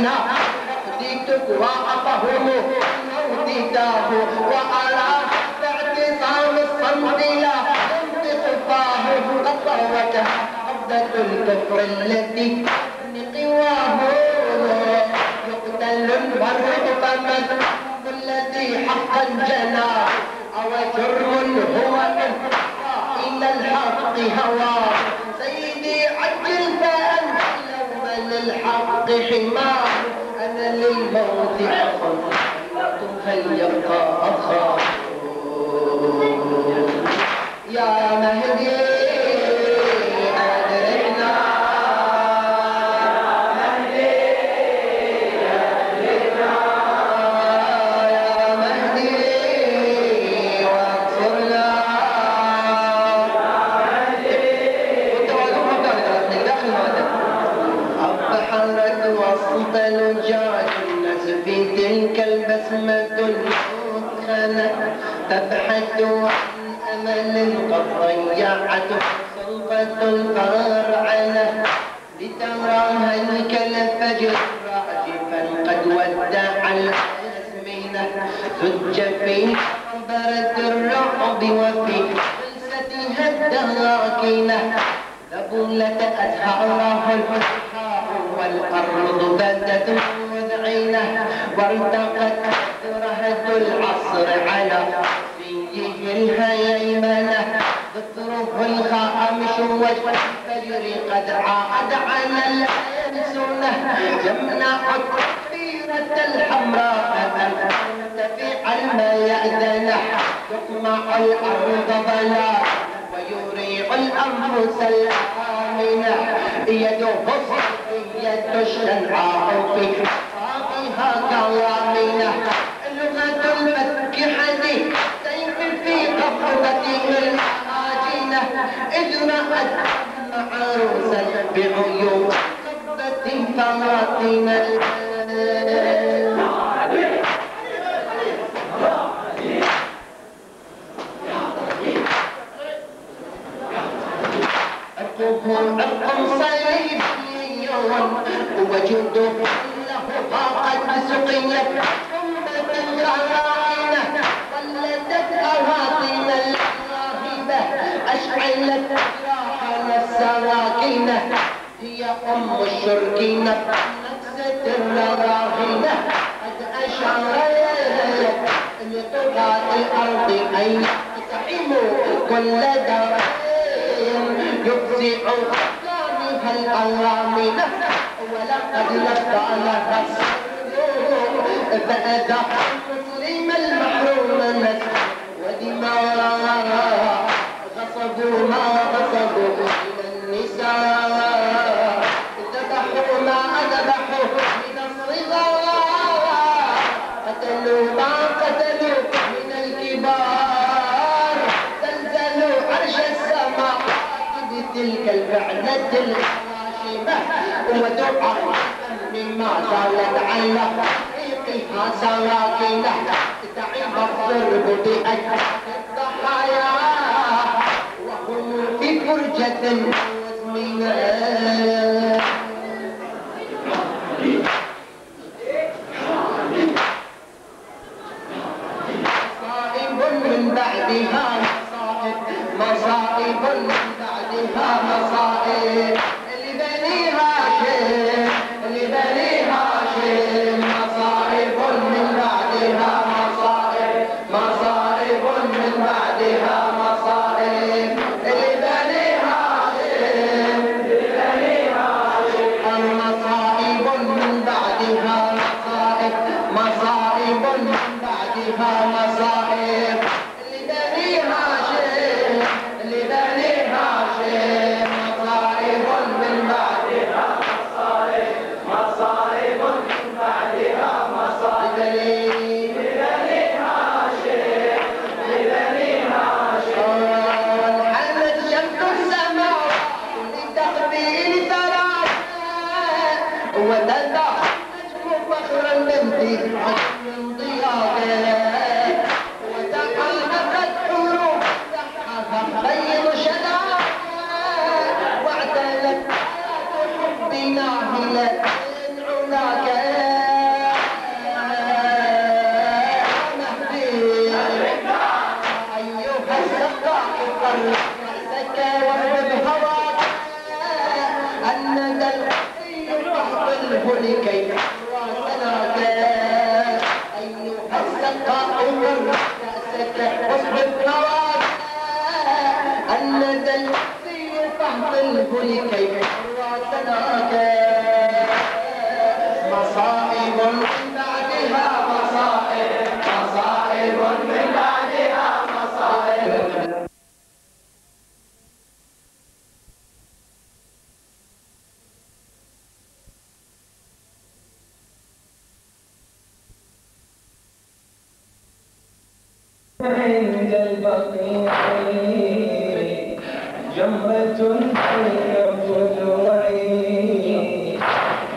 ودينا ديتك وأطهم موتداه وأرى باعتصام الصمت لا انتقفاه قد طوته قبضة الكفر التي قواه يقتل المرء فمن الذي حقا جنى أو جرم هو إلى الحق هوى سيدي عجل فأنت للحق حمار. أنا للموت أخ هل يبقى أخا يا مهدي وسط لجاج الناس في تلك البسمة المدخنة تبحث عن أمل قد ضيعته سلطة الفرعنة لترى هيكل الفجر راجفا قد ودع الأزمنة. زج في قبرة الرعب وفي جلستها الدراكنة. لبلت أزهاره الفتحاء والأرض بدت مذعنة وارتقت رهة العصر على فيه الهيمنة. ذكره الخامش والفجر قد عاد على الألسنة يمنع التكبيرة الحمراء أن ترتفع الميادنة يطمع الأرض ضلال ويريع الأنفس الآمنة. يده الصفية الشنعاء في خطابها كوامنة لغة المسك حديث سيف في قبضته الآجنة إذ رأت عروسا بعيون قبة عرقه عرق صليبي وجوده له قد سقيت أمة الغرائنة ولدت أواطن الراهبة أشعلت راحنا السراكنة هي أم الشركينة نفسة الراهنة قد أشارت لطغاة الأرض أن يقتحموا كل دار يفزع أقدامها الأوامنة ولقد نبى لها فأذى المسلم المحروم نسل ودماء غصبوا ما غصبوا من النساء ذبحوا ما ذبحوا من الصغار قتلوا ما قتلوا من الكبار زلزلوا عرش السماء بتلك الفعلة الغاشمة ودعاء مما زالت على حقيقها سواكنة تعب الضرب بأجل الضحايا وهم فرجة ومن بعد ما مصائب. Thank you.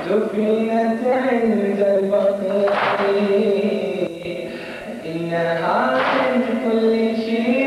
دفنت عند الفقير إنها من كل شيء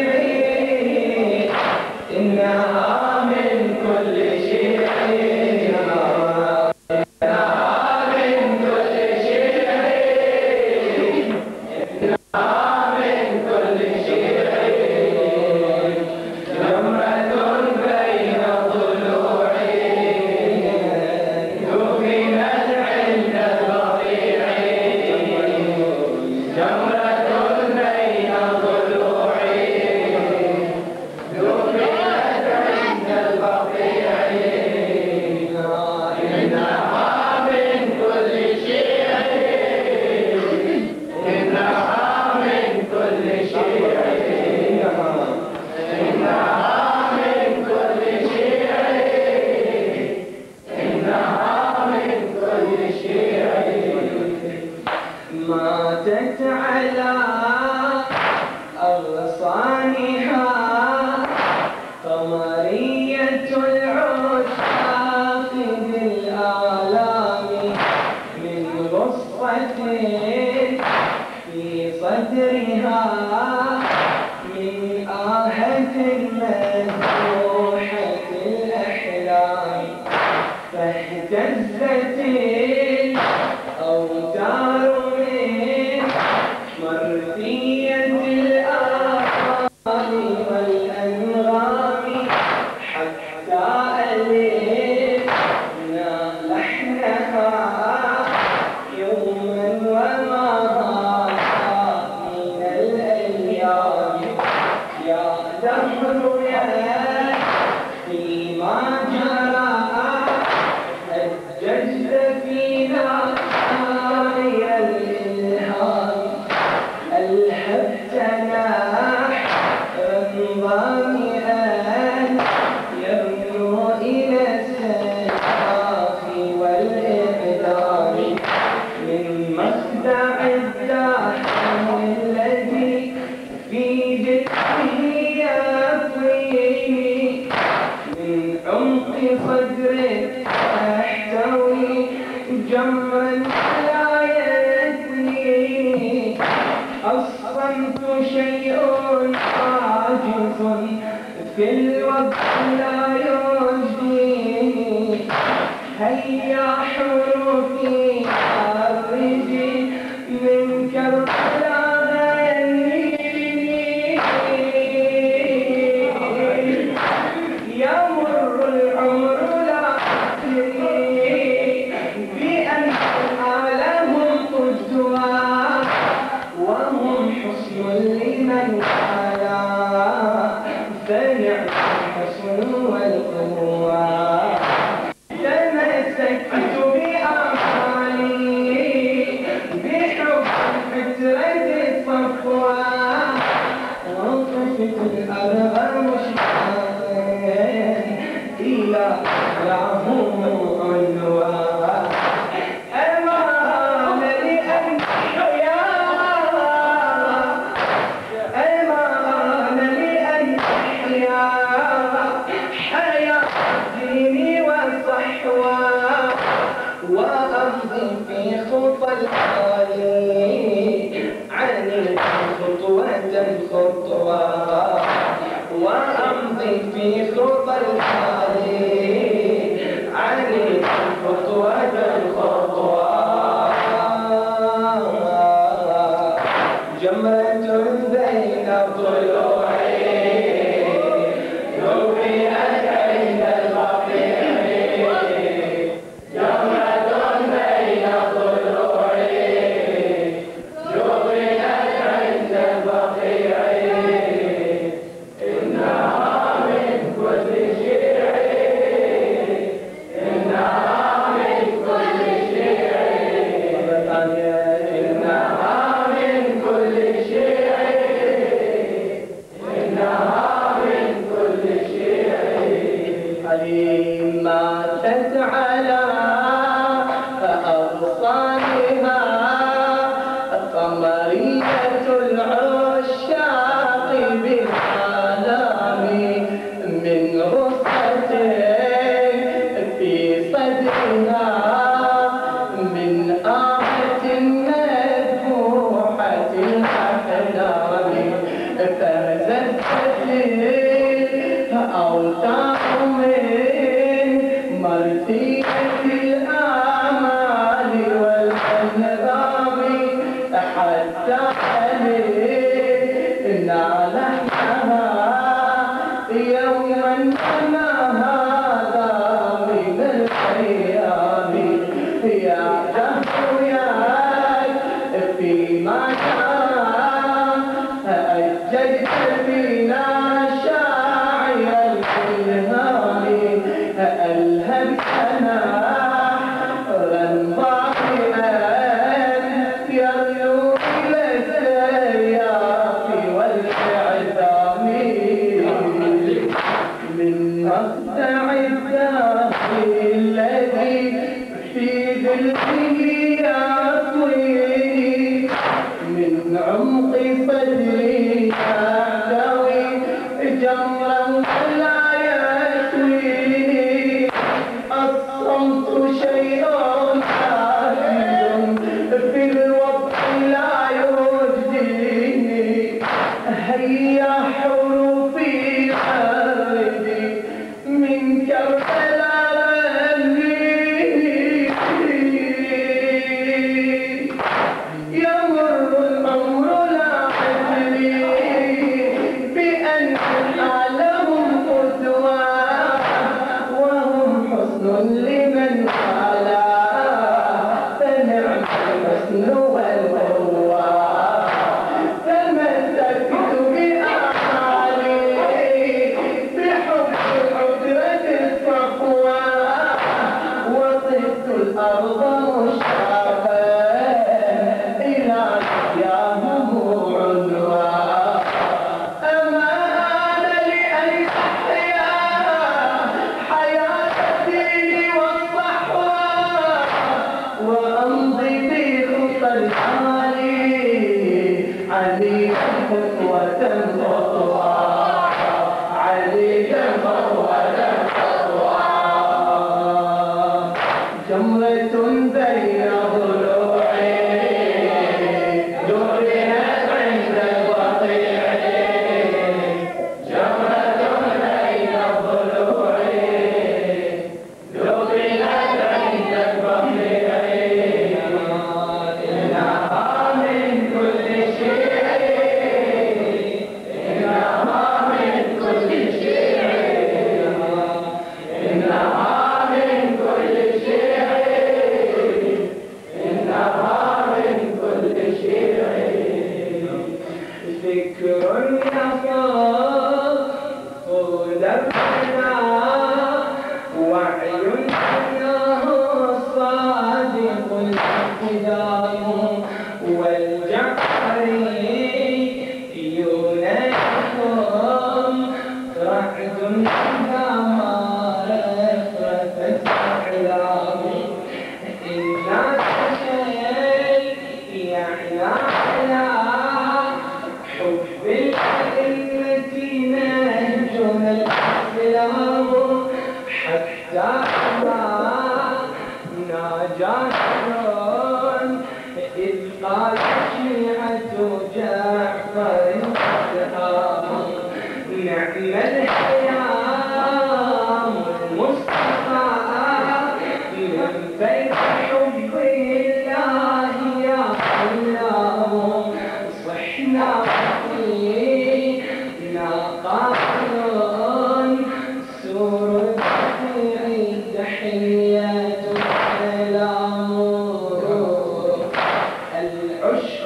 darling. في الوقت لا يجديه هيا حروفي أنا أنا من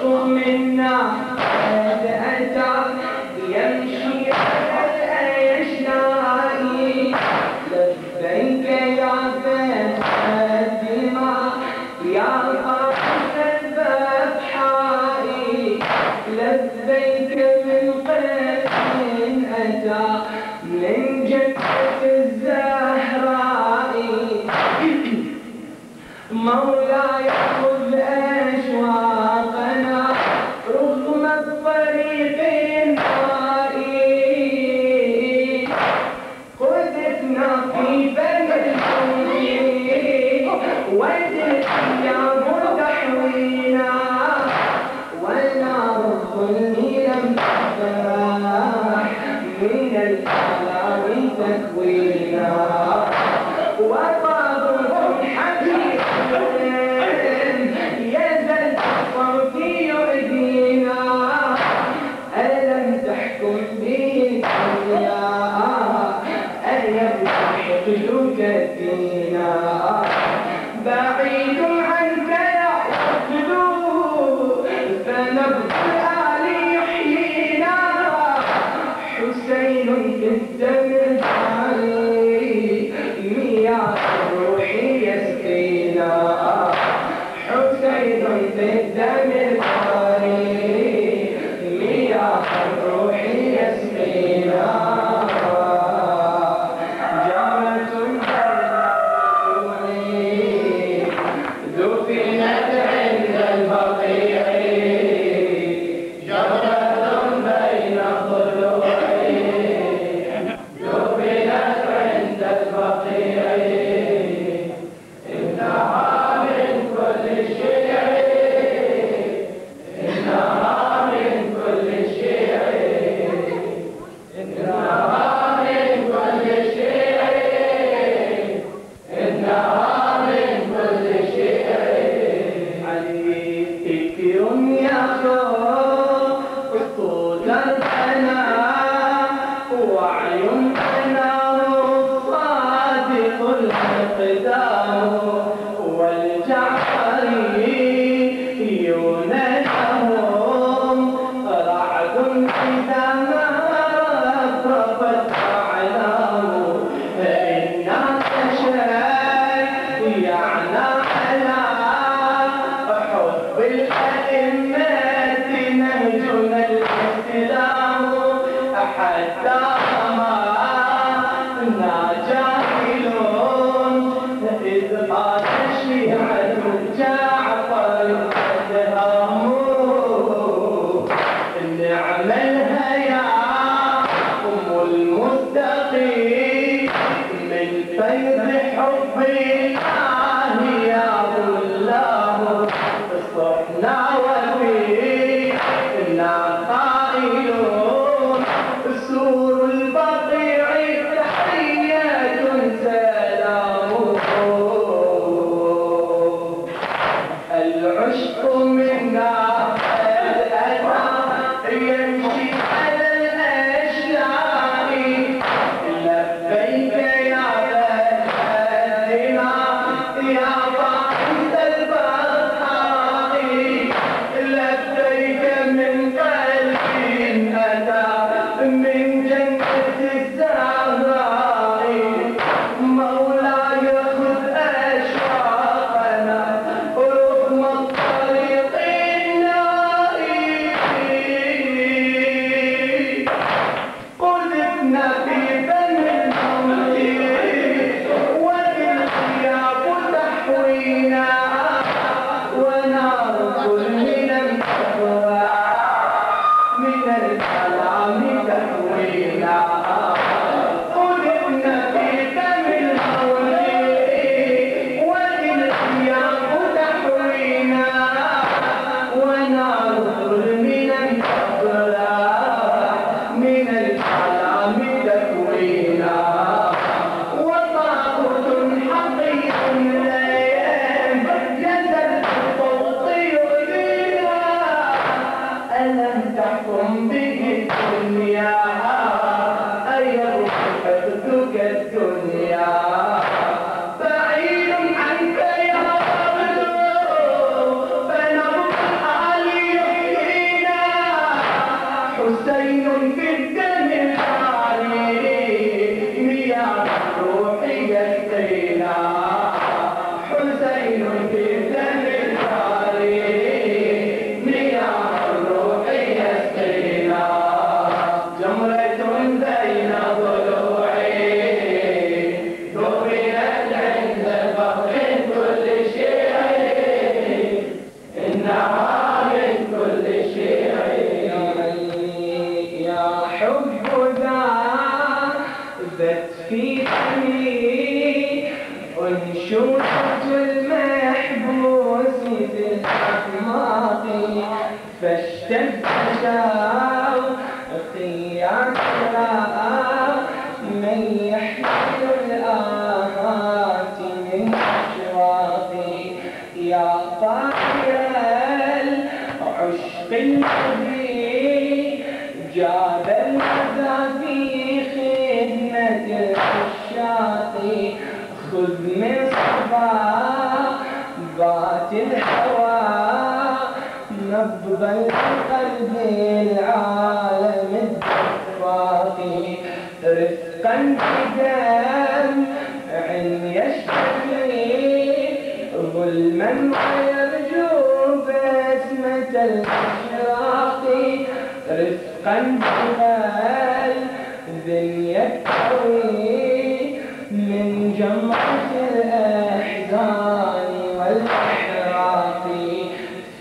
منا الحلاوة تكوينا. usted no invente العشق الذي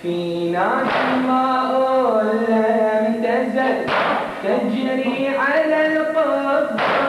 فينا دماء لم تزل تجري على القضبان